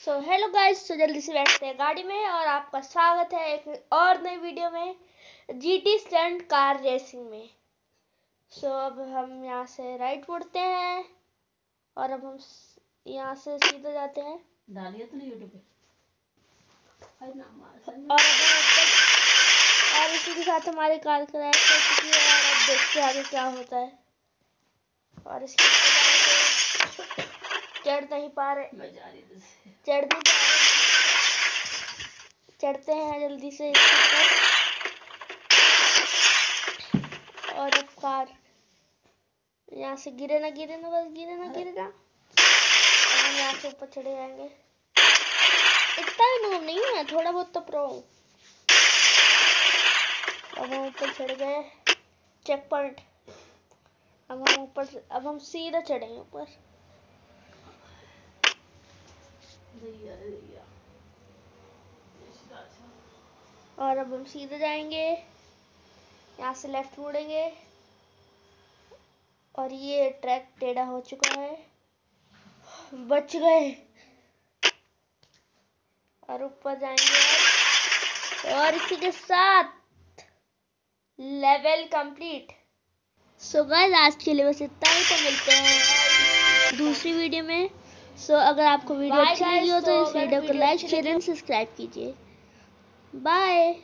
So hello guys तो जल्दी से बैठते हैं गाड़ी में और आपका स्वागत है एक और नई वीडियो में जीटी स्टंट कार रेसिंग में। सो so, अब हम यहाँ से राइट मुड़ते हैं और अब हम यहाँ से सीधे जाते हैं। डालिए तो नहीं यूट्यूब पे। और और इसी के साथ हमारी कार क्रैश हो चुकी है और अब देखते हैं आगे क्या होता है। और इसके चढ़ नहीं पा रहे। चढ़ नहीं पा रहे। चढ़ते हैं जल्दी से और अब कार। यहाँ से गिरे ना गिरे ना बस गिरे ना गिरे ना हम यहाँ से ऊपर चढ़े जाएँगे। इतना भी नूब नहीं है थोड़ा बहुत तो प्रो हूँ। अब हम ऊपर चढ़ गए। चेक पॉइंट अब हम ऊपर अब हम सीधा चढ़ेंगे ऊपर दैया दैया इसका अच्छा और अब हम सीधे जाएँगे। यहाँ से लेफ़्ट मुड़ेंगे। और ये ट्रैक टेढ़ा हो चुका है। बच गए। और ऊपर जाएँगे और इसी के साथ लेवल कंप्लीट सो गाइस आज के लिए बस इतना ही तो मिलते हैं। दूसरी वीडियो में सो so, अगर आपको वीडियो अच्छी लगी हो तो तो इस वीडियो को लाइक शेयर एंड सब्सक्राइब कीजिए। बाय